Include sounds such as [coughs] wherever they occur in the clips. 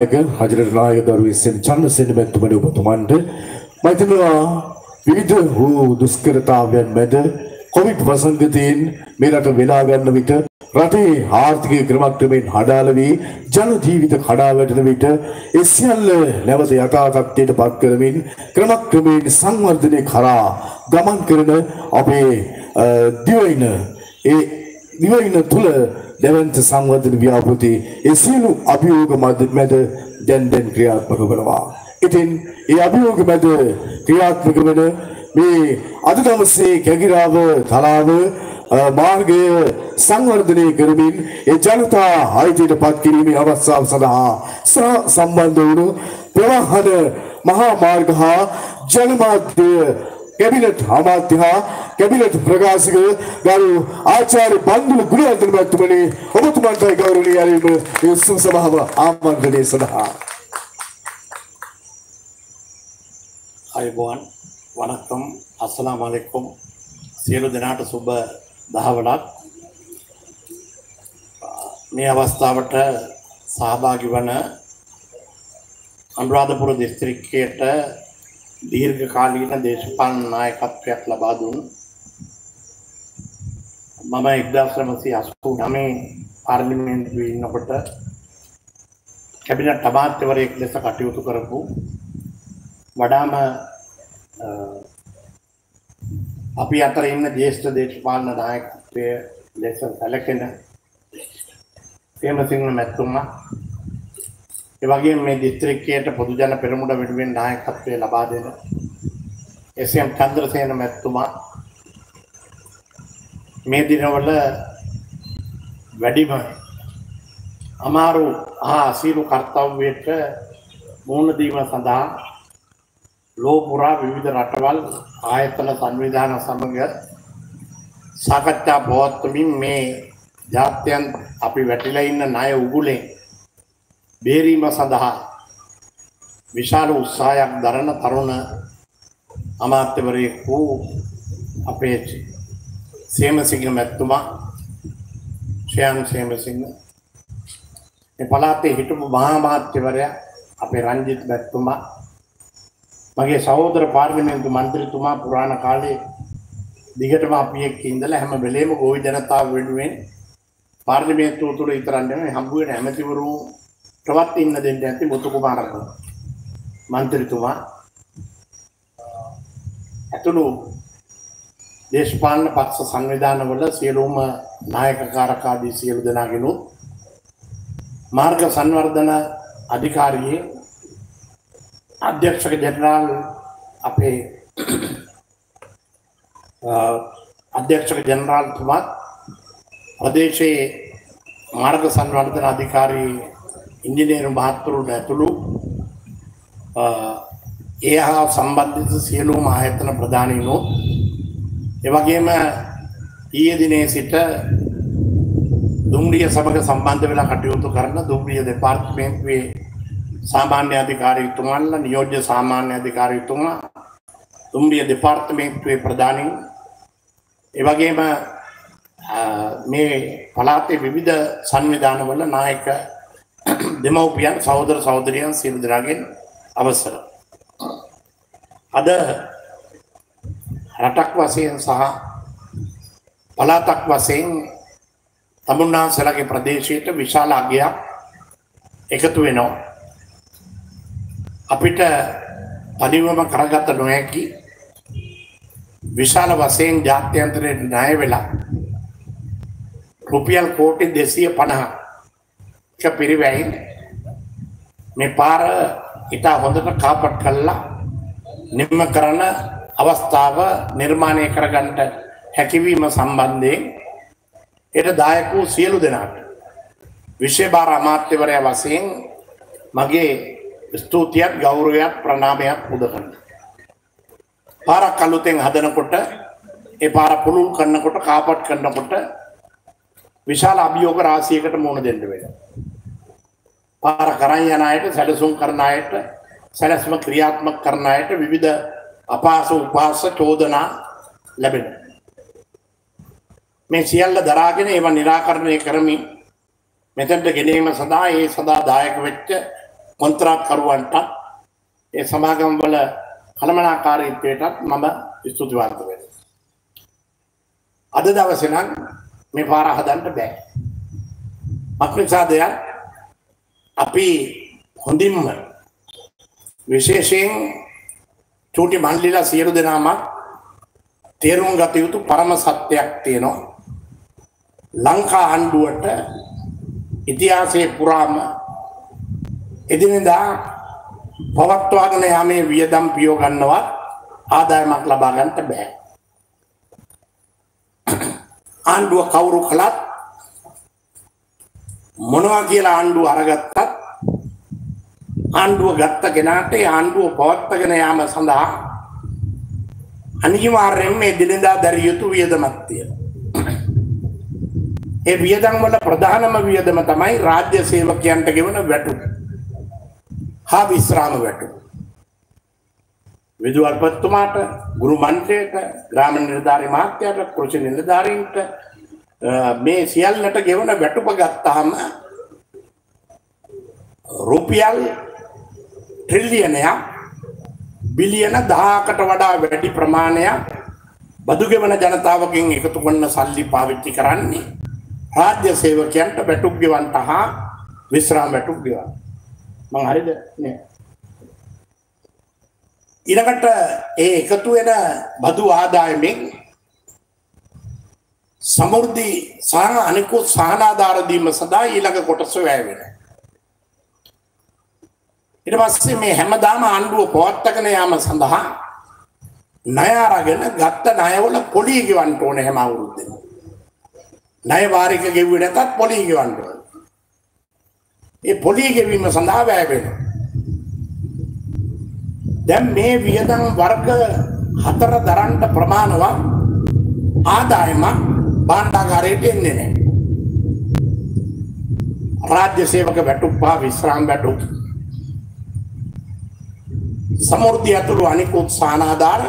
එක හජරට නායක දරු එස්.එම්. චන්ද්‍රසේන මැතිතුමනි ඔබතුමන්ට මම හිතනවා විවිධ වූ දුෂ්කරතාවයන් මැද කොවිඩ් වසංගතයෙන් මේ රට වෙලා ගන්න විට රටේ ආර්ථිකය ක්‍රමක්‍රමයෙන් හඩාල වී ජන ජීවිත කඩා වැටෙන විට ඒ සියල්ල නැවත යථා තත්ත්වයට පත් කරමින් ක්‍රමක්‍රමයෙන් සංවර්ධනය කරා ගමන් කරන අපේ අ, දිවයින ඒ දිවයින තුල දැවන්ත සංවර්ධන ව්‍යාපෘති ඒ සියලු අභියෝග මැද මැද දැන් දැන් ක්‍රියාත්මක වෙනවා. ඉතින් ඒ අභියෝග මැද ක්‍රියාත්මක වෙන මේ අද දවසේ කැගිරාව තලාව අ, මාර්ගය සංවර්ධනය කරමින් ඒ ජනතා අයිතියට පත් කිරීමේ අවස්ථාව සඳහා සා- සම්බන්ධ වුණු ප්‍රවාහන මහා මාර්ග හා ජනමාධ්‍ය කැබිනට් අමාත්‍ය හා කැබිනට් ප්‍රකාශක ගරු ආචාර්ය බන්දුල ගුණවර්ධන මැතිතුමනි ඔබතුමන්ටයි ගෞරවනීය ඇලීම මේ උත්සව සභාව ආමන්ත්‍රණය සඳහා. අයබෝවන් වනක්කම් අස්සලාම අලෙක්කුම් සියලු දෙනාට සුබ දහවලක්. මේ අවස්ථාවට සහභාගි වන අනුරාධපුර දිස්ත්‍රික්කයට දීර්ඝ කාලීන දේශපාලන නායකත්වයක් ලබා දුන්. මම එක්දස් නමසී අස්පු නමේ පාර්ලිමේන්තුවේ ඉන්නකොට කැබිනට් අමාත්‍යවරයෙක් ලෙස කටයුතු කරපු වඩාම අ, අපි අතර ඉන්න ජේෂ්ඨ දේශපාලන නායකත්වය ලෙස සැලකෙන ප්‍රේමසිංහ මැතිතුමා ඒ වගේම මේ දිස්ත්‍රික්කයට පොදු ජන පෙරමුණ වෙනුවෙන් නායකත්වය ලබා දෙන එස්.එම්. චන්ද්‍රසේන මැතිතුමා මේ දිනවල වැඩිම අමාරු හා අසීරු කර්තව්‍යයට මුහුණ දීම සඳහා ලෝපුරා විවිධ රටවල් ආයතන සංවිධාන සමග සාකච්ඡා පවත්වමින් මේ ජාත්‍යයන් අපි වැටිලා ඉන්න ණය උගුලේ බේරීම සඳහා විශාල උත්සාහයක් දරන තරුණ අමාත්‍යවරයෙකු අපේ සේමසිංහ මැතිතුමා ශ්‍රයන් සේමසිංහ. මේ පළාතේ හිටපු මහා අමාත්‍යවරයා අපේ රංජිත් මැතිතුමා මගේ සහෝදර පාර්ලිමේන්තු මන්ත්‍රීතුමා පුරාණ කාලේ දිගටම අපි එක්ක ඉඳලා හැම වෙලේම ගෝවි ජනතාව වෙනුවෙන් පාර්ලිමේන්තුව තුළ විතරක් නෙමෙයි හම්බ වෙන ඇමතිවරුන්ටවත් ඉන්න දෙන්න ඇති මුතු කුමාරතුමා මන්ත්‍රීතුමා ඇතුළු දේශපාලන පක්ෂ සංවිධානවල සියලුම නායකකාරකාදී සියලු දෙනාගෙනුත් මාර්ග සංවර්ධන අධිකාරියේ අධ්‍යක්ෂක ජනරාල් අපේ අ, අධ්‍යක්ෂක ජනරාල්තුමත් ප්‍රදේශයේ මාර්ග සංවර්ධන අධිකාරී ඉංජිනේරු මහත්තුරුන් ඇතුළු අ, ඒ හා සම්බන්ධිත සියලුම ආයතන ප්‍රධානීනුත් එවගේම ඊයේ දිනේ සිට දුම්රිය සමග සම්බන්ධ වෙලා කටයුතු කරන දුම්රිය දෙපාර්තමේන්තුවේ සාමාන්‍ය අධිකාරීතුමන්ලා නියෝජ්‍ය සාමාන්‍ය අධිකාරීතුමා දුම්රිය දෙපාර්තමේන්තුවේ ප්‍රධානීන් එවගේම අ, මේ පළාතේ විවිධ සංවිධානවල නායක [coughs] දෙමව්පියන් සහෝදර සහෝදරියන් සියලු දෙනාගෙන් අවසර. අද රටක් වශයෙන් සහ පළාතක් වශයෙන් තමුන්නාන්සලගේ ප්‍රදේශයට විශාල අගයක් එකතු වෙනවා. අපිට තනිවම කරගත නොහැකි විශාල වශයෙන් ජාත්‍යන්තරයට ණය වෙලා රුපියල් කෝටි 250 ක පිරිවැයින් මේ පාර ඉතා හොඳට කාපට් කළා නිම්ම කරන අවස්ථාව නිර්මාණය කරගන්නට හැකිවීම සම්බන්ධයෙන් එයට දායක වූ සියලු දෙනාට විශේෂ භාර අමාත්‍යවරයා වශයෙන් මගේ ස්තුතියක් ගෞරවයක් ප්‍රණාමයක් පුද කරනවා. පාරක් අලුතෙන් හදනකොට ඒ පාර පුළුල් කරනකොට කාපට් කරනකොට විශාල අභියෝග රාශියකට මුහුණ දෙන්න වෙනවා. පාර කරන් යන අයට සැලසුම් කරන අයට සැලැස්ම ක්‍රියාත්මක කරන අයට විවිධ අපහාස උපහාස චෝදනා ලැබෙනවා. මේ සියල්ල දරාගෙන ඒවා निराකරණය කරමින් මෙතනට ගෙනීම සඳහා ඒ සඳහා දායක වෙච්ච කොන්ත්‍රාත්කරුවන්ට ඒ සමාගම්වල කළමනාකාරීත්වයටත් මම ස්තුතිවන්ත වෙන. අද දවසේ නම් මේ පාර හදන්න බෑ. මක්නිසාදයක් අපි හොඳින්ම විශේෂයෙන් චූටි මණ්ඩලිලා සියලු දෙනාමත් තේරුම් ගත යුතු පරම සත්‍යයක් තියෙනවා. ලංකා ආණ්ඩුවට ඉතිහාසයේ පුරාම එදිනෙදා පවත්වාගෙන යාමේ වියදම් පියෝ ගන්නවත් ආදායමක් ලබා ගන්නට බෑ. ආණ්ඩුව කවුරු කළත් මොනවා කියලා ආණ්ඩුව අරගත්තත් ආණ්ඩුව ගත්ත කෙනාට ඒ ආණ්ඩුව පවත්වාගෙන යාම සඳහා අනිවාර්යෙන්ම මේ දිනදා දැරිය යුතු වියදමක් තියෙනවා. ඒ වියදම් වල ප්‍රධානම වියදම තමයි රාජ්‍ය සේවකයන්ට ගෙවන වැටුප. හා විශ්‍රාම වැටුප. විදුහල්පතිතුමාට, ගුරු මන්ත්‍රයට, ග්‍රාම නිලධාරී මහත්තයාට, කෘෂි නිලධාරීන්ට මේ සියල්ලට ගෙවන වැටුප ගත්තාම රුපියල් ට්‍රිලියනයක් බිලියන 10කට වඩා වැඩි ප්‍රමාණයක් බදු ගෙවන ජනතාවගෙන් එකතු කරන සල්ලි පාවිච්චි කරන්නේ රාජ්‍ය සේවකයන්ට වැටුප් ගෙවන්ට හා විශ්‍රාම වැටුප් ගෙවන්න. මං හරිද නේ? ඊළඟට ඒ එකතු වෙන බදු ආදායමෙන් සමෘද්ධි සහ අනිකුත් සහනාධාර දීම සඳහා ඊළඟ කොටස වැය වෙනවා. ඊට පස්සේ මේ හැමදාම ආණ්ඩුව පවත්වාගෙන යාම සඳහා ණය අරගෙන ගත්ත ණයවල පොලිය ගෙවන්න ඕනේ හැම අවුරුද්දෙම. ණය වාරික ගෙව්වේ නැතත් පොලිය ගෙවන්න ඕනේ. ඒ පොලිය ගෙවීම සඳහා වැය වෙනවා. දැන් මේ වියදම් වර්ග හතර දරන්න ප්‍රමාණවත් ආදායමක් භාණ්ඩාගාරයට එන්නේ නැහැ. රාජ්‍ය සේවක වැටුප් හා විශ්‍රාම වැටුප් සමෘද්ධිය ඇතුළු අනිකුත් සානාධාර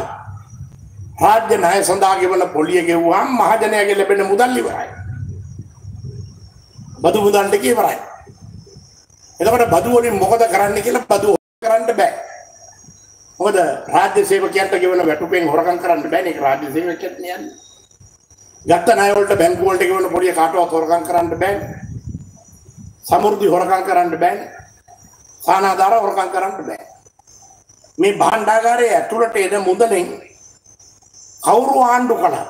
රාජ්‍ය ණය සඳහා ගෙවන පොලිය ගෙවුවාම මහජනයාගේ ලැබෙන මුදල් ඉවරයි. බදු මුදල් ටික ඉවරයි. එතකොට බදු වලින් මොකද කරන්න කියලා බදු කරන්න බෑ. මොකද රාජ්‍ය සේවකයන්ට ගෙවන වැටුපෙන් හොරකම් කරන්න බෑනේ ඒක රාජ්‍ය සේවකයන්ට නියන්නේ. ගත්ත ණය වලට බැංකු වලට ගෙවන පොලිය කාටවත් හොරකම් කරන්න බෑනේ. සමෘද්ධි හොරකම් කරන්න බෑනේ. සානාධාර හොරකම් කරන්න බෑ. මේ භාණ්ඩාගාරයේ ඇතුළට එන මුදලෙන් කවුරු ආණ්ඩු කළා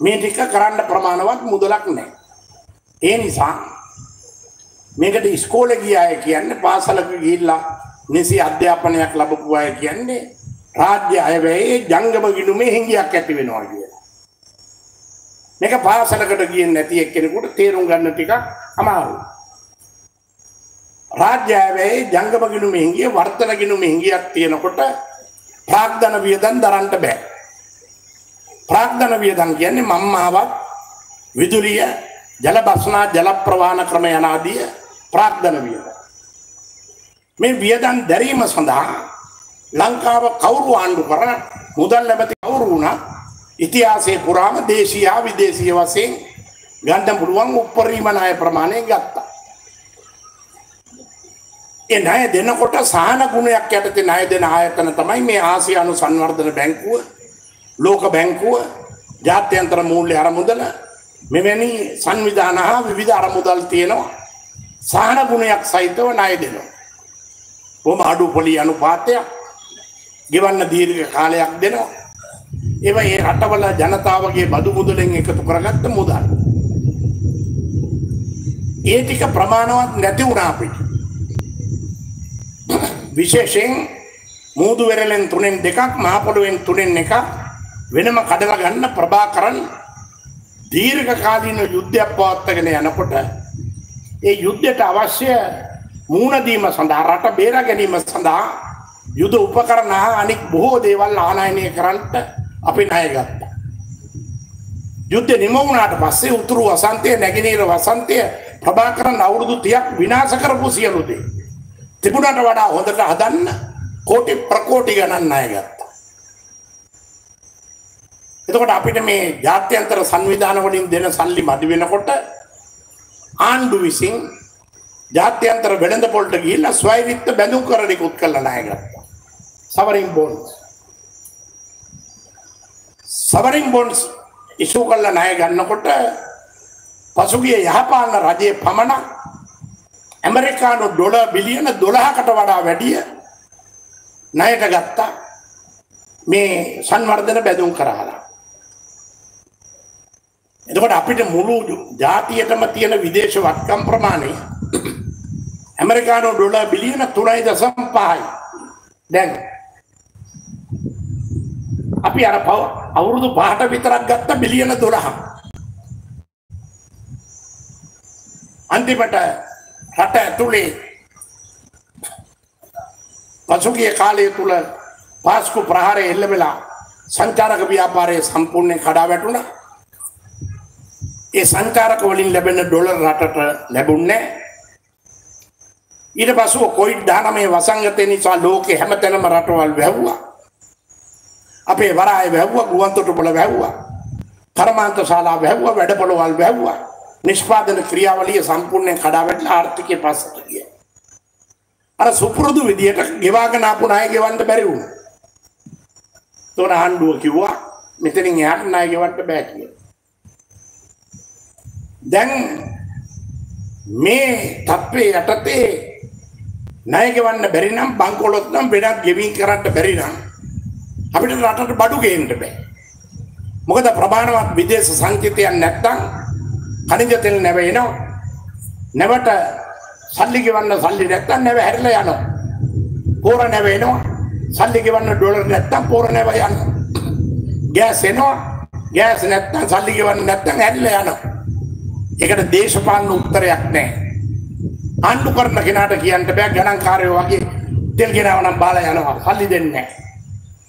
මේ ටික කරන්න ප්‍රමාණවත් මුදලක් නැහැ. ඒ නිසා මේකට ඉස්කෝලේ ගිය අය කියන්නේ පාසලක ගිහිල්ලා නිසි අධ්‍යාපනයක් ලැබපු අය කියන්නේ රාජ්‍ය අයවැයේ ජංගම ගිණුමේ හිඟියක් ඇති වෙනවා කියලා. මේක පාසලකට ගියේ නැති එක්කෙනෙකුට තේරුම් ගන්න ටිකක් අමාරුයි. රාජ්‍යයේ ජංගම ගිණුම හිංගිය වර්තන ගිණුම හිංගියක් තියෙනකොට ප්‍රාග්ධන වියදම් දරන්න බෑ. ප්‍රාග්ධන වියදම් කියන්නේ මම්මාවත් විදුලිය ජල බස්නා ජල ප්‍රවාහන ක්‍රම යන ආදී ප්‍රාග්ධන වියදම්. මේ වියදම් දැරීම සඳහා ලංකාව කවුරු ආණ්ඩු කර මුදල් ලැබති කවුරු වුණා ඉතිහාසයේ පුරාම දේශීය විදේශීය වශයෙන් ගන්න පුළුවන් උපරිම ණය ප්‍රමාණය ගත්තා. ඒ ණය දෙනකොට සහන ගුණයක් යටතේ ණය දෙන ආයතන තමයි මේ ආසියානු සංවර්ධන බැංකුව, ලෝක බැංකුව, ජාත්‍යන්තර මූල්‍ය අරමුදල මෙවැනි සංවිධාන හා විවිධ අරමුදල් තියෙනවා. සහන ගුණයක් සහිතව ණය දෙනවා. බොහොම අඩු පොලි අනුපාතයක් ගෙවන්න දීර්ඝ කාලයක් දෙනවා. ඒවා ඒ රටවල ජනතාවගේ බදු මුදලෙන් එකතු කරගත්ත මුදල්. ඒ ටික ප්‍රමාණවත් නැති වුණා අපිට. විශේෂයෙන් මූදු වෙරළෙන් තුනෙන් දෙකක් මහපොළොවෙන් තුනෙන් එකක් වෙනම කඩලා ගන්න ප්‍රභාකරන් දීර්ඝ කාලීන යුද්ධයක් පවත්වාගෙන යනකොට ඒ යුද්ධයට අවශ්‍ය මූණ දීම සඳහා රට බේරා ගැනීම සඳහා යුද උපකරණ හා අනික් බොහෝ දේවල් ආනයනය කරන්නට අපි ණය ගත්තා. යුද්ධ නිම වුණාට පස්සේ උතුරු වසන්තය නැගෙනහිර වසන්තය ප්‍රභාකරන් අවුරුදු 30ක් විනාශ කරපු සියලු දේ තිබුණට වඩා හොඳට හදන්න කෝටි ප්‍රකෝටි ගණන් ණය ගත්තා. එතකොට අපිට මේ ජාත්‍යන්තර සංවිධාන වලින් දෙන සල්ලි මදි වෙනකොට ආණ්ඩු විසින් ජාත්‍යන්තර වෙළඳ පොල්ට ගිහිල්ලා ස්වෛරිත්ත බැඳුම් කරණිකුත් කළා ණය ගත්තා. Sovereign bonds. Sovereign bonds issue කළා ණය ගන්නකොට පසුගිය යහපාලන රජයේ පමණක් ඇමරිකානු ඩොලර් බිලියන 12කට වඩා වැඩිය ණයට ගත්තා මේ සංවර්ධන බැඳුම් කරහලා. එතකොට අපිට මුළු ජාතියටම තියෙන විදේශ වත්කම් ප්‍රමාණය ඇමරිකානු ඩොලර් බිලියන 3.5යි. දැන් අපි අර පව අවුරුදු පහට විතරක් ගත්ත බිලියන 12. අන්තිමට රට ඇතුලේ පසුගිය කාලය තුල පාස්කු ප්‍රහාරය එල්ල වෙලා සංචාරක ව්‍යාපාරය සම්පූර්ණයෙන් කඩා වැටුණා. ඒ සංචාරක වලින් ලැබෙන ඩොලර් රටට ලැබුණේ ඊට පසුව කොයිඩ් 19 වසංගතය නිසා ලෝකේ හැමතැනම රටවල් වැහුවා. අපේ වරාය වැහුවා, ගුවන්තොටුපළ වැහුවා. කර්මාන්ත ශාලා වැහුවා, වැඩපොළවල් වැහුවා. නිෂ්පාදන ක්‍රියාවලිය සම්පූර්ණයෙන් කඩා වැටලා ආර්ථිකය පස්සට ගියා. අර සුපුරුදු විදියට ගෙවාගෙන ආපු ණය ගෙවන්න බැරි වුණා. තොර ආණ්ඩුව කිව්වා මෙතනින් එහාට ණය ගෙවන්න බෑ කියලා. දැන් මේ තත්ත්වයේ යටතේ ණය ගෙවන්න බැරි නම් බංකොලොත් නම් වෙනත් ගෙවින් කරන්න බැරි නම් අපිට රටට බඩු ගේන්න බෑ. මොකද ප්‍රමාණවත් විදේශ සංකේතයක් නැත්තම් කනිජ තෙල් නැවෙනවා. නැවට සල්ලි ගෙවන්න සල්ලි නැත්තම් නැව හැරිලා යනවා. පෝර නැවෙනවා. සල්ලි ගෙවන්න ඩොලර් නැත්තම් පෝර නැව යනවා. ගෑස් එනවා. ගෑස් නැත්තම් සල්ලි ගෙවන්න නැත්තම් හැරිලා යනවා. ඒකට දේශපාලන උත්තරයක් නැහැ. ආණ්ඩු කරන කෙනාට කියන්න බෑ ගණන්කාරයෝ වගේ තෙල් ගෙනව නම් බාලා යනවා. සල්ලි දෙන්නේ නැහැ.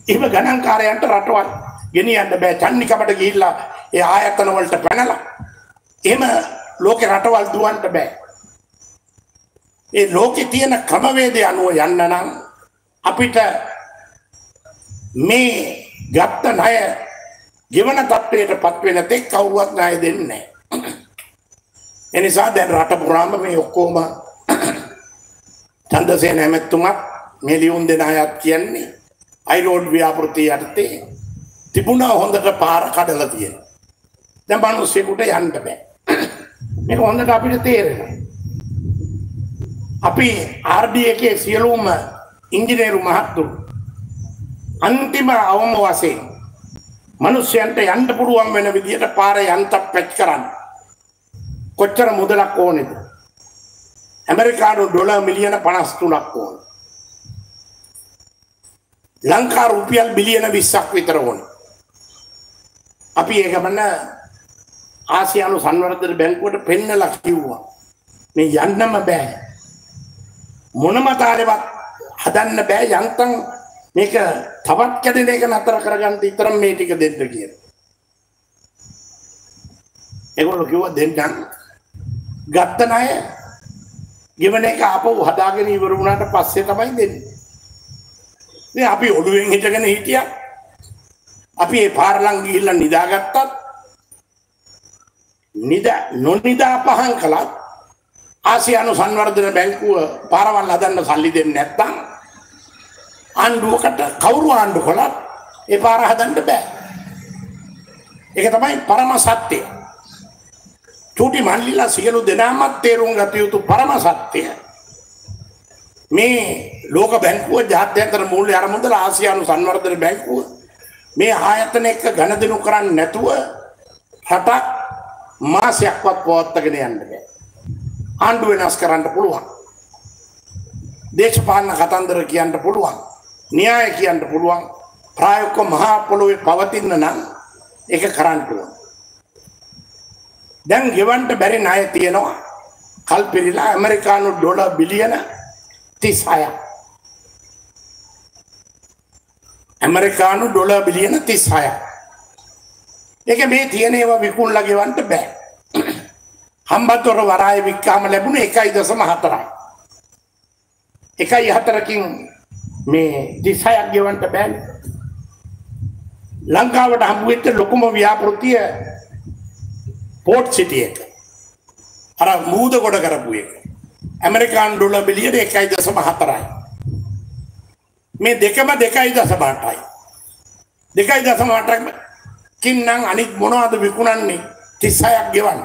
එහෙම ගණන්කාරයන්ට රටවල් ගෙනියන්න බෑ. චන්නිකමට ගිහිල්ලා ඒ ආයතන වලට පැනලා එහෙම ලෝකෙ රටවල් දුවන්න බෑ. ඒ ලෝකෙ තියෙන ක්‍රමවේදය අනුව යන්න නම් අපිට මේ ගත්ත ණය ගෙවන තත්ත්වයට පත් වෙන තෙක් කවුරුවත් ණය දෙන්නේ නැහැ. එනිසා දැන් රට පුරාම මේ ඔක්කොම චන්දසේන ඇමැතුමත් මේ ලියුම් දෙන අයත් කියන්නේ අයිරෝඩ් ව්‍යාපෘතිය යටතේ තිබුණා හොඳට පාර කඩලා තියෙනවා. දැන් මිනිස්සුෙකුට යන්න බෑ. මේක හොඳට අපිට තේරෙනවා. අපි RD එකේ සියලුම ඉංජිනේරු මහත්තුරු අන්තිම අවම වශයෙන් මිනිස්යන්ට යන්න පුළුවන් වෙන විදිහට පාර යන්තම් පැච් කරන්න. කොච්චර මුදලක් ඕනේද? ඇමරිකානු ඩොලර් මිලියන 53ක් ඕන. ලංකා රුපියල් බිලියන 20ක් විතර ඕන. අපි ඒක මන්න ආසියානු සංවර්ධන බැංකුවට පෙන්නලා කිව්වා. මේ යන්නම බෑ. මොනම තාලෙවත් හදන්න බෑ යන්තම් මේක තවත් කැඩෙන එක නතර කරගන්න විතරක් මේ ටික දෙන්න කියලා. ඒගොල්ලෝ කිව්වා දෙන්නම්. ගත්ත ණය ගෙවන එක ආපහු හදාගෙන ඉවර වුණාට පස්සේ තමයි දෙන්නේ. ඉතින් අපි ඔළුවෙන් හිටගෙන හිටියා. අපි ඒ පාරලං ගිහිල්ලා නිදාගත්තත් නිද නොනිදා පහන් කළත් ආසියානු සංවර්ධන බැංකුව පාරවල් හදන්න සල්ලි දෙන්නේ නැත්නම් ආණ්ඩුවකට කවුරු ආණ්ඩු කළත් ඒ පාර හදන්න බෑ. ඒක තමයි පරම සත්‍යය. චූටි මල්ලිලා සියලු දෙනාමත් තේරුම් ගත යුතු පරම සත්‍යය. මේ ලෝක බැංකුව ජාත්‍යන්තර මූල්‍ය අරමුදල ආසියානු සංවර්ධන බැංකුව මේ ආයතන එක්ක ගණදෙනු කරන්නේ නැතුව රටක් මාසයක්වත් පවත්වාගෙන යන්න බෑ. ආණ්ඩු වෙනස් කරන්න පුළුවන්. දේශපාලන කතන්දර කියන්න පුළුවන්. න්‍යාය කියන්න පුළුවන්. ප්‍රායෝගික මහා පොළොවේ පවතින නම් ඒක කරන්න ඕන. දැන් ගෙවන්න බැරි ණය තියෙනවා. කල්පිරිලා ඇමරිකානු ඩොලර් බිලියන 36ක්. ඇමරිකානු ඩොලර් බිලියන 36ක්. ඒක මේ තියෙන ඒවා විකුණලා ගෙවන්න බෑ. හම්බතොර වරාය වික්කාම ලැබුණ 1.4යි. 1.4කින් මේ 36ක් ගෙවන්න බෑනේ. ලංකාවට හම්බ වෙච්ච ලොකුම ව්‍යාපෘතිය පෝට් සිටි එක. අර මූද කොට කරපු එක. ඇමරිකාන් ඩොල බිලියන එකයි දසම හතරයි. මේ දෙකම දෙකයි දසමටයි. දෙකයි දසමටක් කින්නම් අනිත් මොනවද විකුණන්නේ තිස්සයක් ගෙවන්න.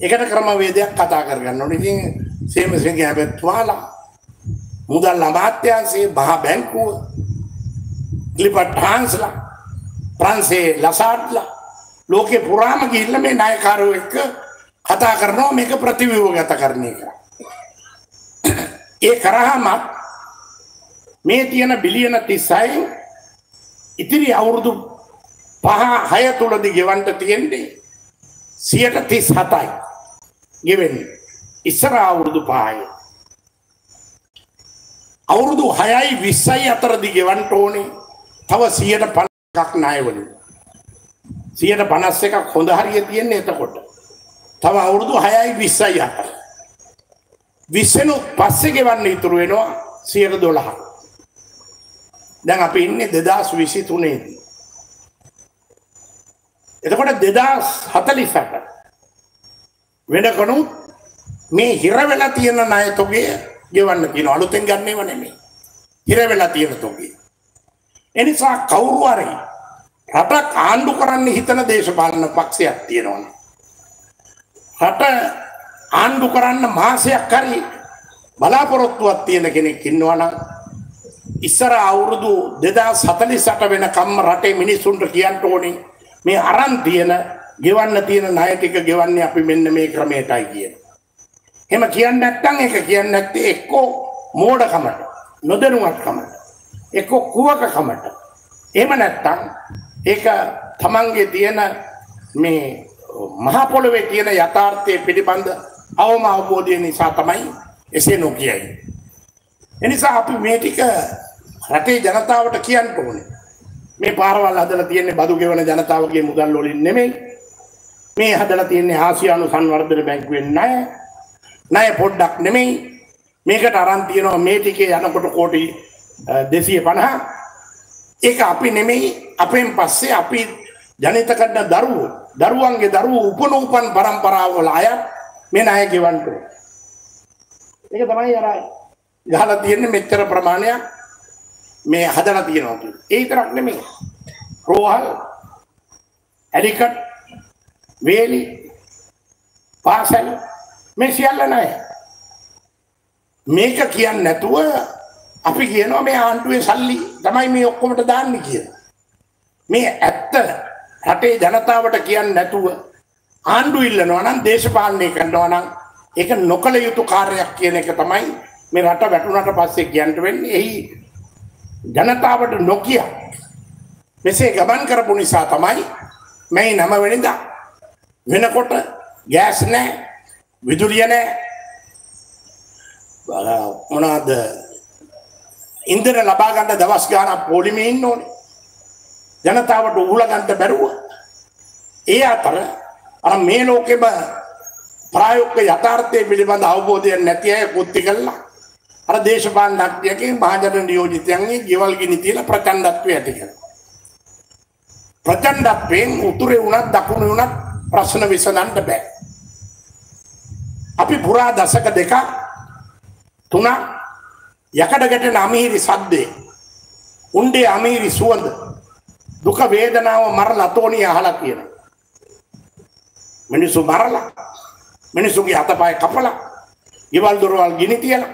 එකට ක්‍රමවේදයක් කතා කරගන්න ඕනේ. ඉතින් සේමසිංහ හැබැත්වාලා මුදල් අමාත්‍යාංශයේ මහා බැංකුව ලිපට් හාන්ස්ලා ප්‍රන්සේ ලසාඩ්ලා ලෝකේ පුරාම ගිහිල්ලා මේ නායකයෝ එක්ක කතා කරනවා මේක ප්‍රතිව්‍යුහගත කරන එක. ඒ කරාම මේ තියෙන බිලියන 36 ඉතිරි අවුරුදු පහ හය තුලදී ගෙවන්න තියෙන්නේ 137යි. ගෙවෙන්නේ. ඉස්සර අවුරුදු 5යි. අවුරුදු 6යි 20යි අතරදී ගෙවන්න ඕනේ. තව 150ක් ණයවලු. 151ක් හොඳ හරිය තියෙන්නේ එතකොට. තව අවුරුදු 6යි 20යි අතර. 20 පස්සේ ගෙවන්න ඉතුරු වෙනවා 112ක්. දැන් අපි ඉන්නේ 2023 දී. එතකොට 2048 වෙනකණු මේ හිර වෙලා තියෙන ණය තොගය ගෙවන්න තියෙනවා අලුතෙන් ගන්නේව නෙමෙයි. හිර වෙලා තියෙන තොගය. එනිසා කවුරු හරි රටක් ආණ්ඩු කරන්න හිතන දේශපාලන පක්ෂයක් තියෙනවනේ. රට ආණ්ඩු කරන්න මාසයක් හරි බලාපොරොත්තුවක් තියෙන කෙනෙක් ඉන්නවනම් ඉස්සර අවුරුදු 2048 වෙනකම්ම රටේ මිනිස්සුන්ට කියන්න ඕනේ මේ අරන් තියෙන ගෙවන්න තියෙන ණය ටික ගෙවන්නේ අපි මෙන්න මේ ක්‍රමයටයි කියන. එහෙම කියන්නේ නැත්නම් ඒක කියන්නේ නැත්තේ එක්කෝ මෝඩකමට නොදැනුවත්කමට එක්කෝ කුවකකමට. එහෙම නැත්නම් ඒක තමන්ගේ තියෙන මේ මහා පොළොවේ තියෙන යථාර්ථය පිළිබඳ අවම අවබෝධය නිසා තමයි එසේ නොකියයි. එනිසා අපි මේ ටික රටේ ජනතාවට කියන්න ඕනේ. මේ පාරවල් හදලා තියෙන්නේ බදු ගෙවන ජනතාවගේ මුදල් වලින් නෙමෙයි. මේ හදලා තියෙන්නේ ආසියානු සංවර්ධන බැංකුවෙන් ණය. ණය පොඩ්ඩක් නෙමෙයි. මේකට අරන් තියෙනවා මේ ටිකේ යනකොට කෝටි 250. ඒක අපි නෙමෙයි අපෙන් පස්සේ අපි ජනිත කරන දරුවෝ දරුවන්ගේ දරුවෝ උපන උපන් පරම්පරාව වල අය මේ ණය ගෙවන්න ඕනේ. ඒක තමයි අර ගහලා තියෙන්නේ මෙච්චර ප්‍රමාණයක් මේ හදලා තියෙනවා කියන්නේ. ඒ විතරක් නෙමෙයි. රෝහල් ඇලිකට් වේලි පාසල් මේ සියල්ල නැහැ. මේක කියන්නේ නැතුව අපි කියනවා මේ ආණ්ඩුවේ සල්ලි තමයි මේ ඔක්කොමට දාන්නේ කියලා. මේ ඇත්ත රටේ ජනතාවට කියන්නේ නැතුව ආණ්ඩු ඉල්ලනවා නම් දේශපාලනය කරනවා නම් ඒක නොකළ යුතු කාර්යයක් කියන එක තමයි මේ රට වැටුණට පස්සේ කියන්න වෙන්නේ. එහි ජනතාවට නොකිය මෙසේ ගමන් කරපු නිසා තමයි මේ නම වෙනිදා වෙනකොට ගෑස් නැහැ විදුලිය නැහැ. මොනවාද? ඉන්ධන ලබා ගන්න දවස් ගාණක් පොලිමේ ඉන්න ඕනේ. ජනතාවට උහුල ගන්න බැරුව ඒ අතර අර මේ ලෝකෙම ප්‍රායෝගික යථාර්ථය පිළිබඳ අවබෝධය නැති අය කුත්ති කළා අර දේශපාලනඥයෙක්ගේ මහජන නියෝජිතයන්ගේ ගෙවල් ගිනි තියලා ප්‍රචණ්ඩත්වය ඇති කරනවා. ප්‍රචණ්ඩත්වයෙන් උතුරේ වුණත් දකුණේ වුණත් ප්‍රශ්න විසඳන්න බෑ. අපි පුරා දශක දෙක තුනක් යකඩ ගැටෙන අමීරි සද්දේ උණ්ඩේ අමීරි සුවඳ දුක වේදනාව මරලා තෝණිය අහලා තියෙන. මිනිස්සු මරලා මිනිස්සුගේ අතපය කපලා ගෙවල් දොරවල් ගිනි තියලා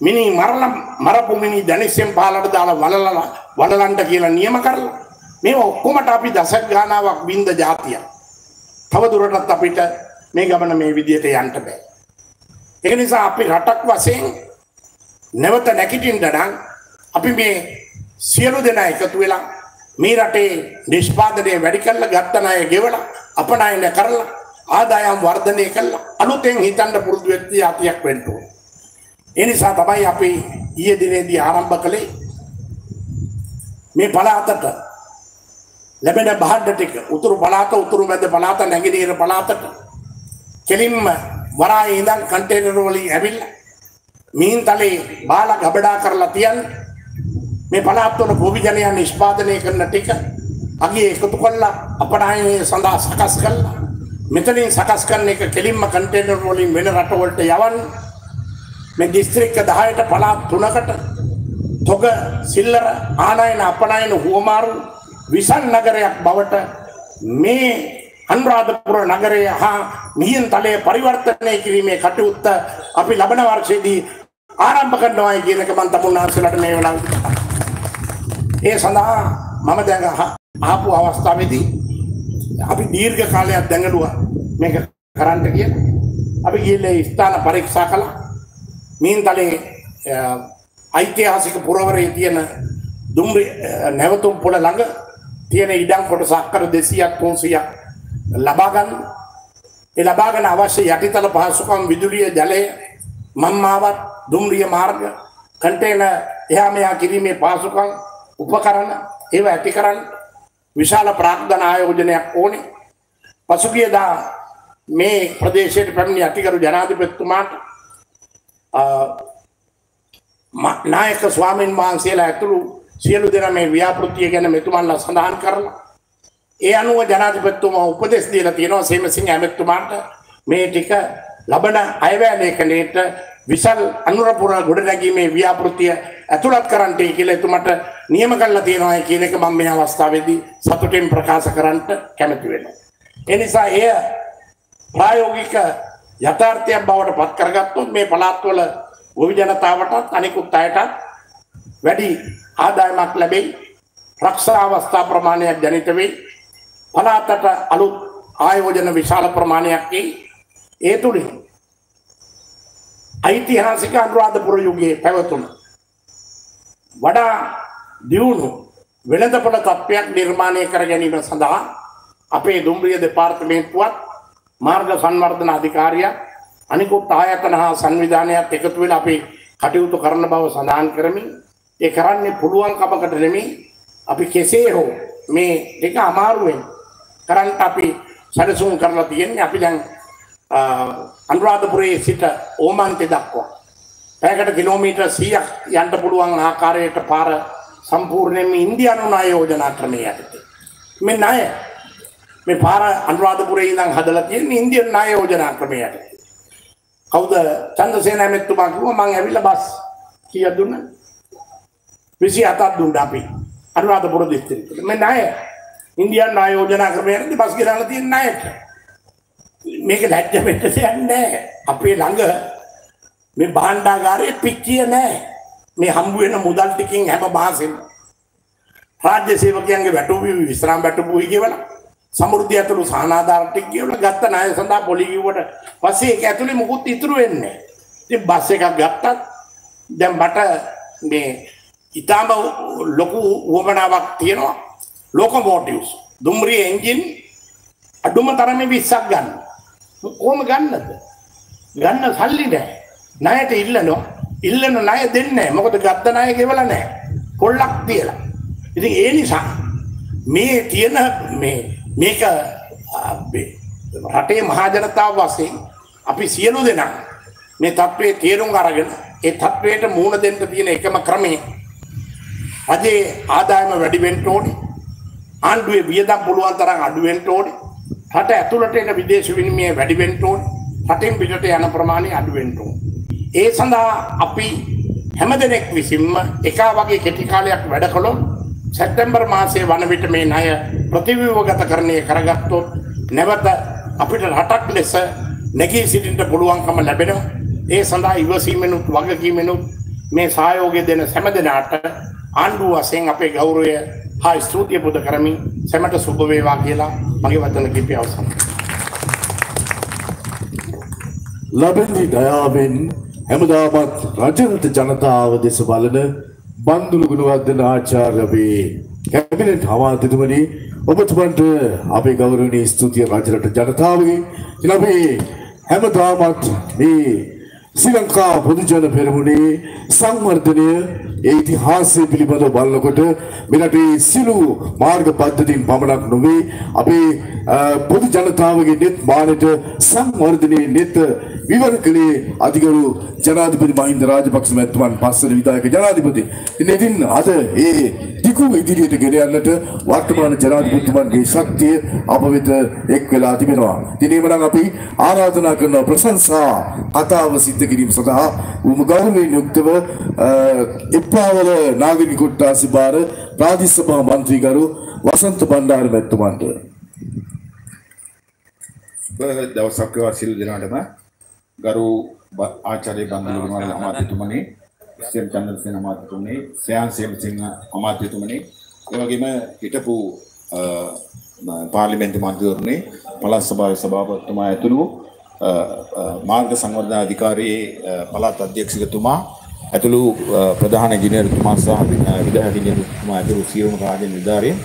මිනි මරලා මරපු මිනි දැනිස්සෙන් පාලට දාලා වලලලා වලලන්ට කියලා නියම කරලා මේ ඔක්කොමට අපි දසක් ගානාවක් බින්ද જાතිය. තව දුරටත් අපිට මේ ගමන මේ විදිහට යන්න බෑ. ඒක නිසා අපි රටක් වශයෙන් නැවත නැගිටින්න නම් අපි මේ සියලු දෙනා එකතු වෙලා මේ රටේ නිෂ්පාදනය වැඩි කරලා ගත්ත ණය ගෙවලා අපනයන කරලා ආදායම් වර්ධනය කළා අලුතෙන් හිතන්න පුරුදු වෙච්ච යතියක් වෙන්න ඕනේ. ඒ නිසා තමයි අපි ඊයේ දිනේදී ආරම්භ කළේ මේ පළාතට ලැබෙන බහඩ ටික උතුරු පළාත උතුරු මැද පළාත නැගෙනහිර පළාතට කෙලින්ම වරායේ ඉඳන් කන්ටේනර් වලින් ඇවිල්ලා මීන්තලේ බාලා ගබඩා කරලා තියන් මේ පළාත් වල භූමිජනයන් නිෂ්පාදනය කරන ටික අගේ එකතු කළා අපරායනේ සඳහා සකස් කළා. මෙතනින් සකස් කරන එක කෙලින්ම කන්ටේනර් වලින් වෙන රටවලට යවන්න. මේ දිස්ත්‍රික්ක 10ට පළාත් තුනකට තොග සිල්ලර ආනයන අපනයන හුවමාරු විසන් නගරයක් බවට මේ අනුරාධපුර නගරය හා මිහින් තලය පරිවර්තනය කිරීමේ කටයුත්ත අපි ලබන වර්ෂයේදී ආරම්භ කරනවා කියන එක මම තමුන්නාන්සලට මේ වෙලාවට ඒ සඳහා මම දැන් ආපු අවස්ථාවේදී අපි දීර්ඝ කාලයක් දැඟලුවා මේක කරන්න කියලා. අපි ගිහිල්ලා ස්ථාන පරීක්ෂා කළා. මිහින්තලේ ඓතිහාසික පුරවරයේ තියෙන දුම්රි නැවතුම් පොළ ළඟ තියෙන ඉඩම් කොටසක් කර 200ක් 300ක් ලබාගන්න ඒ ලබාගෙන අවශ්‍ය යටිතල පහසුකම් විදුලිය ජලය මම්මාවත් දුම්රිය මාර්ග කන්ටේන එහා මෙහා කිරීමේ පහසුකම් උපකරණ ඒව ඇති කරන්න විශාල ප්‍රාග්ධන ආයෝජනයක් ඕනේ. පසුගියදා මේ ප්‍රදේශයට පැමිණි අතිකරු ජනාධිපතිතුමාට නායක ස්වාමීන් වහන්සේලා ඇතුළු සියලු දෙනා මේ ව්‍යාපෘතිය ගැන මෙතුමන්ලා සඳහන් කරලා ඒ අනුව ජනාධිපතිතුමා උපදෙස් දීලා තියෙනවා සේමසිංහ ඇමතිතුමාට මේ ටික ලබන අයවැය ලේඛනයේට විශාල අනුරපුර ගොඩනැගීමේ ව්‍යාපෘතිය ඇතුළත් කරන්නට කියලා එතුමට නියම කරලා තියෙනවා කියන එක මම මේ අවස්ථාවේදී සතුටින් ප්‍රකාශ කරන්නට කැමති වෙනවා. ඒ නිසා එය ප්‍රායෝගික යථාර්ථයක් බවට පත් කරගත්තොත් මේ පළාත්වල ගොවි ජනතාවටත් අනිකුත් අයටත් වැඩි ආදායමක් ලැබෙයි. රක්ෂා අවස්ථා ප්‍රමාණයක් ජනිත වෙයි. පලාතට අලුත් ආයෝජන විශාල ප්‍රමාණයක් ඒ තුළින් ඓතිහාසික අනුරාධපුර යුගයේ පැවතුන. වඩා දියුණු වෙළඳපොළ තත්ත්වයක් නිර්මාණය කර ගැනීම සඳහා අපේ දුම්රිය දෙපාර්තමේන්තුවත් මාර්ග සංවර්ධන අධිකාරියක් අනිකුත් ආයතන හා සංවිධානයත් එකතු වෙලා අපි කටයුතු කරන බව සඳහන් කරමින් ඒ කරන්නේ පුළුවන් කමකට නෙමෙයි. අපි කෙසේ හෝ මේ දෙක අමාරුවෙන් කරන්ට අපි සැලසුම් කරලා තියෙන්නේ. අපි දැන් අනුරාධපුරයේ සිට ඕමන්තේ දක්වා පැයකට කිලෝමීටර් 100ක් යන්න පුළුවන් ආකාරයට පාර සම්පූර්ණයෙන්ම ඉන්දියානු ණය යෝජනා ක්‍රමයේ යටතේ මේ ණය මේ පාර අනුරාධපුරේ ඉඳන් හදලා තියෙන්නේ ඉන්දියානු ණය යෝජනා ක්‍රමයේ යටතේ කවුද චන්ද්‍රසේන ඇමෙතුමා කිව්වා මං ඇවිල්ලා බස් කීයක් දුන්නා 27ක් දුන්නා අපි අනුරාධපුර දිස්ත්‍රික්කෙට මේ ණය ඉන්දියන් ආයෝජනා ක්‍රමයටදී බස් ගෙනල්ලා තියෙන ණයට. මේක ලැජ්ජ වෙන්න දෙයක් නැහැ. අපේ ළඟ මේ භාණ්ඩාගාරයේ පිටිය නැහැ. මේ හම්බ වෙන මුදල් ටිකෙන් හැම මාසෙම රාජ්‍ය සේවකයන්ගේ වැටුපු විශ්‍රාම වැටුපුයි කියලා සමෘද්ධිය ඇතුළු සානාධාර ටික කියලා ගත්ත ණය සඳහා පොලි කිව්වට පස්සේ ඒක ඇතුලේ මුකුත් ඉතුරු වෙන්නේ නැහැ. ඉතින් බස් එකක් ගත්තත් දැන් මට මේ ඊටම ලොකු වමනාවක් තියෙනවා ලෝකෝමෝටිව්ස් දුම්රිය එන්ජින් අඩුම තරමේ 20ක් ගන්න. කොහොම ගන්නද? ගන්න සල්ලි නැහැ. ණයට ඉල්ලනවා. ඉල්ලන ණය දෙන්නේ නැහැ. මොකද ගත්ත ණය ගෙවලා නැහැ. පොල්ලක් තියලා. ඉතින් ඒ නිසා මේ තියෙන මේ මේක රටේ මහා ජනතාව වශයෙන් අපි සියලු දෙනා මේ තත්ත්වයේ තේරුම් අරගෙන ඒ තත්ත්වයට මුහුණ දෙන්න තියෙන එකම ක්‍රමය රජයේ ආදායම වැඩි වෙන්න ඕනේ ආණ්ඩුවේ වියදම් පුළුවන් තරම් අඩු වෙන්න ඕනේ. රට ඇතුළට එන විදේශ විනිමය වැඩි වෙන්න ඕනේ. රටෙන් පිටට යන ප්‍රමාණය අඩු වෙන්න ඕනේ. ඒ සඳහා අපි හැමදෙනෙක් විසින්ම එකා වගේ කෙටි කාලයක් වැඩ කළොත් සැප්තැම්බර් මාසයේ වන විට මේ ණය ප්‍රතිව්‍යුහගතකරණය කරගත්තොත් නැවත අපිට රටක් ලෙස නැගී සිටින්න පුළුවන්කම ලැබෙනවා. ඒ සඳහා ඉවසීමෙනුත් වගකීමෙනුත් මේ සහයෝගය දෙන සෑම දෙනාට ආණ්ඩුව වශයෙන් අපේ ගෞරවය හා ස්තුතිය පුද කරමින් සැමට සුබ වේවා කියලා මගේ වචන කිපි අවසන්. ලබෙන්නේ දයාවෙන් හැමදාමත් රජරට ජනතාව දෙස බලන බන්දුළු ගුණවර්ධන ආචාර්යවේ කැබිනට් හමාත්‍යතුමනි ඔබතුමන්ට අපේ ගෞරවනීය ස්තුතිය රජරට ජනතාවගේ ඉතින් අපි හැමදාමත් මේ ශ්‍රී ලංකා පොදුජන පෙරමුණේ සංවර්ධනය ඒ ඉතිහාසය පිළිබඳව බලනකොට මෙරටේ සියලු මාර්ග පද්ධතීන් පමණක් නොවේ අපේ අ, පොදු ජනතාවගේ නෙත් මානට සංවර්ධනයේ නෙත විවර කළේ අධිකරු ජනාධිපති මහින්ද රාජපක්ෂ මැතිතුමන් පස්වන විධායක ජනාධිපති. ඉතින් ඉතින් අද ඒ දිකු ඉදිරියට ගෙන යන්නට වර්තමාන ජනාධිපතිතුමන්ගේ ශක්තිය අප වෙත එක් වෙලා තිබෙනවා. ඉතින් එහෙමනම් අපි ආරාධනා කරන ප්‍රශංසා කතාව සිද්ධ කිරීම සඳහා උම ගෞරවයෙන් යුක්තව අ, එප්පාවල නාගරික කොට්ටාසි භාර ප්‍රාදේශ සභා මන්ත්‍රීකරු වසන්ත බණ්ඩාර මැතිතුමන්ට දවසක් වේවා සියලු දෙනාටම ගරු බ- ආචාර්ය බන්දුරුමාල අමාත්‍යතුමනි එස්.එම්. චන්ද්‍රසේන අමාත්‍යතුමනි සයන් සේමසිංහ අමාත්‍යතුමනි ඒ වගේම හිටපු අ, ම- පාර්ලිමේන්තු මන්ත්‍රීවරුනි පළාත් සභාවේ සභාපතිතුමා ඇතුළු අ, අ, මාර්ග සංවර්ධන අධිකාරියේ අ, පළාත් අධ්‍යක්ෂකතුමා ඇතුළු අ, ප්‍රධාන ඉංජිනේරුතුමා සහ වි- විධායක ඉංජිනේරුතුමා ඇතුළු සියලුම රාජ්‍ය නිලධාරීන්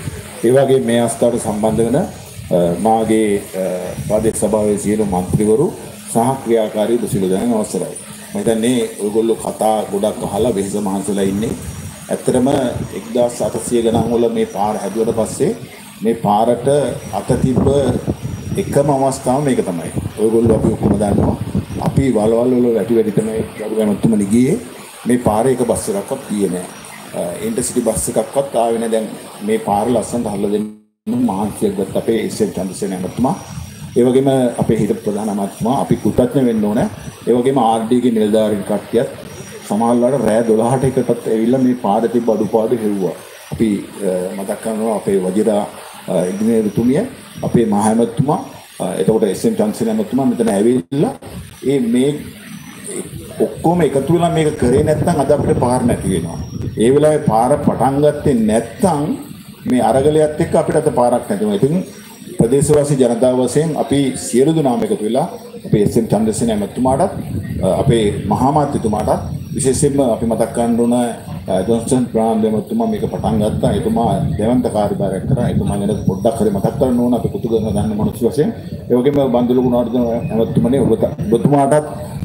ඒ වගේ මේ අවස්ථාවට සම්බන්ධ වෙන අ, මාගේ අ, ප්‍රදේශ සභාවේ සියලු මන්ත්‍රීවරු සහ ක්‍රියාකාරී දුසිල දැන අවසරයි. මම හිතන්නේ ඔයගොල්ලෝ කතා ගොඩක් අහලා වෙහෙස මහන්සිලා ඉන්නේ. ඇත්තටම 1800 ගණන් වල මේ පාර හැදුවට පස්සේ මේ පාරට අත තිබ්බ එකම අවස්ථාව මේක තමයි. ඔයගොල්ලෝ අපි ඔක්කොම දන්නවා. අපි වලවල් වල වැටි වැටි තමයි ගරු ගමතුමනි ගියේ. මේ පාරේ එක බස් එකක්වත් ගියේ නෑ. ඉන්ටර්සිටි බස් එකක්වත් ආවේ නෑ. දැන් මේ පාර ලස්සනට හදලා දෙන්න මහන්සියක් ගත්ත අපේ එස්.එම්. චන්ද්‍රසේන ඇමතුමා. ඒ වගේම අපේ හිටපු ප්‍රධාන අමාත්‍යතුමා අපි කෘතඥ වෙන්න ඕන. ඒ වගේම RD ගේ නිලධාරීන් කට්ටියත් සමහරවල්ලාට රෑ 12ට එකටත් ඇවිල්ලා මේ පාර තිබ්බ අඩුපාඩු හෙව්වා. අපි අ, මතක් කරනවා අපේ වජිරා ඉංජිනේරුතුමිය අපේ මහමැතිතුමා අ, එතකොට එස්.එම්. චන්ද්‍රසේන ඇමතුමා මෙතන ඇවිල්ලා ඒ මේ ඔක්කොම එකතු වෙලා මේක කරේ නැත්නම් අද අපිට පාර නැති වෙනවා. ඒ වෙලාවේ පාර පටන් ගත්තේ නැත්නම් මේ අරගලයත් එක්ක අපිට අද පාරක් නැති වෙනවා. ඉතින් ප්‍රදේශවාසී ජනතාව වශයෙන් අපි සියලු දෙනාම එකතු වෙලා අපේ එස්.එම්. චන්ද්‍රසේන ඇමතුමාටත් අ, අපේ මහා මාත්‍යතුමාටත් විශේෂයෙන්ම අපි මතක් කරන්න ඕන අ, ජොන්සන් ප්‍රාම් දෙමතුමා මේක පටන් ගත්තා. එතුමා දෙවන්ත කාර්යභාරයක් කරා. එතුමා ගැන පොඩ්ඩක් හරි මතක් කරන්න ඕන අපි කුතුහල ගන්න මනුස්ස වශයෙන්. ඒ වගේම බන්දුල ගුණවර්ධන ඇමතුමනේ ඔබ ඔබතුමාටත්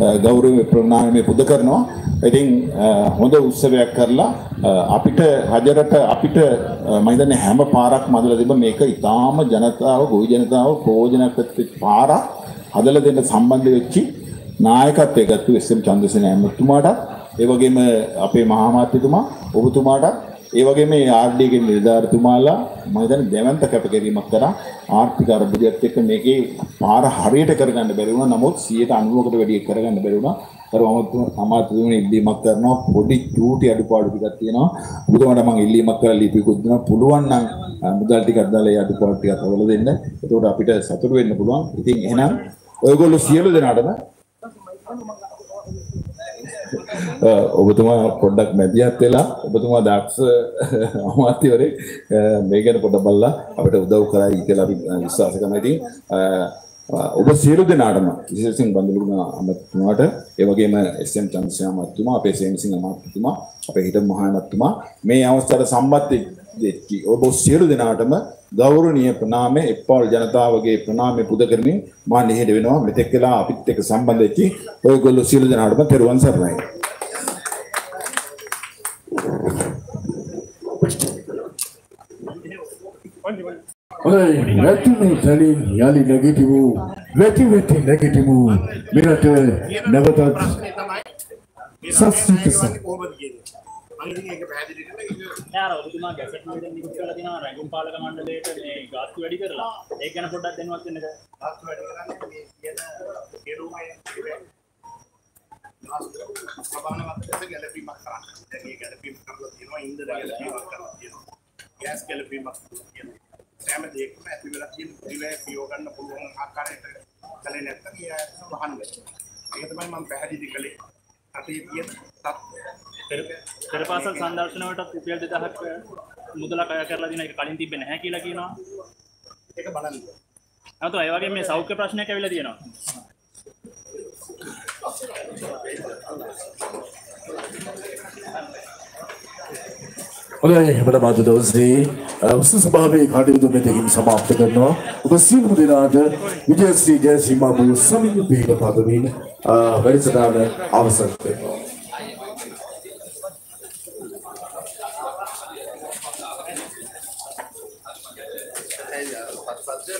අ, ගෞරව ප්‍රණාමය පුද කරනවා. ඉතින් අ, හොඳ උත්සවයක් කරලා අ, අපිට රජරට අපිට අ, මම හිතන්නේ හැම පාරක්ම හදලා තිබ්බ මේක ඊටාම ජනතාව ගොවි ජනතාව ප්‍රයෝජනක් වෙච්ච පාරක් හදලා දෙන්න සම්බන්ධ වෙච්චි නායකත්වයේ ගත්තු එස්.එම්. චන්ද්‍රසේන ඇමතුමාටත් ඒ වගේම අපේ මහා මාත්‍යතුමා ඔබතුමාටත් ඒ වගේම මේ RD ගේ නිලධාරිතුමාලා මම හිතන්නේ දැවන්ත කැපකිරීමක් කරා. ආර්ථික අර්බුදයත් එක්ක මේකේ පාර හරියට කරගන්න බැරි වුණා. නමුත් 90කට වැඩි කරගන්න බැරි වුණා. අර අමාත්‍යතුමනි ඉල්ලීමක් කරනවා. පොඩි චූටි අඩුපාඩු ටිකක් තියෙනවා. ඔබතුමාට මම ඉල්ලීමක් කරලා ලිපියකුත් දෙනවා පුළුවන් නම් අ, මුදල් ටිකක් දාලා ඒ අඩුපාඩු ටිකක් අවල දෙන්න. එතකොට අපිට සතුටු වෙන්න පුළුවන්. ඉතින් එහෙනම් ඔයගොල්ලෝ සියලු දෙනාටම අ, [laughs] Uh, ඔබතුමා පොඩ්ඩක් මැදිහත් වෙලා ඔබතුමා දක්ෂ [laughs] අමාත්‍යවරයෙක් අ, මේ ගැන පොඩ්ඩක් බලලා අපිට උදව් කරයි කියලා අපි අ, විශ්වාස කරනවා. ඉතින් අ, අ, ඔබ සියලු දෙනාටම විශේෂයෙන් බන්දුලුණ අමාත්‍යතුමාට ඒ වගේම එස්.එම්. චන්ද්‍රසේන අමාත්‍යතුමා අපේ සේනසිංහ අමාත්‍යතුමා අපේ හිටපු මහා අමාත්‍යතුමා මේ අවස්ථාවට සම්බන්ධ වෙච්චි ඔබ සියලු දෙනාටම ගෞරවනීය ප්‍රණාමය එප්පාවල ජනතාවගේ ප්‍රණාමය පුද කරමින් මා නිහඬ වෙනවා. මෙතෙක් වෙලා අපිත් එක්ක සම්බන්ධ වෙච්චි ඔයගොල්ලෝ සියලු දෙනාටම තෙරුවන් සරණයි. හොඳයි වැටුණු තැනින් යළි නැගිටිමු වැටි වැටි නැගිටිමු මෙරට නැවතත් සස්සිත ස යාර ඔබතුමා ගැසට් වලට නිකුත් කරලා තියෙනවා රැඟුම් පාලක මණ්ඩලයට මේ ගාස්තු වැඩි කරලා ඒක ගැන පොඩ්ඩක් දැනුවත් වෙන්න සබාන මතකට ගැලපීමක් කරන්න. දැන් ඒ ගැලපීම කරලා තියෙනවා ඉන්ධන ගැලපීමක් කරලා තියෙනවා. ගෑස් ගැලපීමක් කරලා තියෙනවා. සෑම දෙයක්ම ඇති වෙලා තියෙන පිළිවෙල පියව ගන්න පුළුවන් ආකාරයට කලේ නැත්නම් ඒ අයට වහන්න වෙනවා. ඒක තමයි මම පැහැදිලි කළේ. රටේ තියෙන තත්ත්වය. පෙර පාසල් සංදර්ශන වලට රුපියල් 2000ක් මුදලක් අය කරලා දින එක කලින් තිබ්බේ නැහැ කියලා කියනවා. ඒක බලන්න. අතෝ ඒ වගේ මේ සෞඛ්‍ය ප්‍රශ්නයක් ඇවිල්ලා තියෙනවා. හොඳයි එහෙමනම් අද දවසේ උසස් සභාවේ කටයුතු මෙතකින් සමාප්ත කරනවා. ඔබ සියලුම දෙනාට විජයශ්‍රී ජයසීමා වූ සමිඳ පිහිට පදමින් වැඩසටහන අවසන් කරනවා.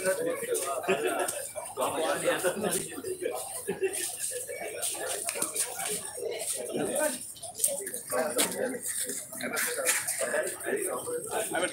I would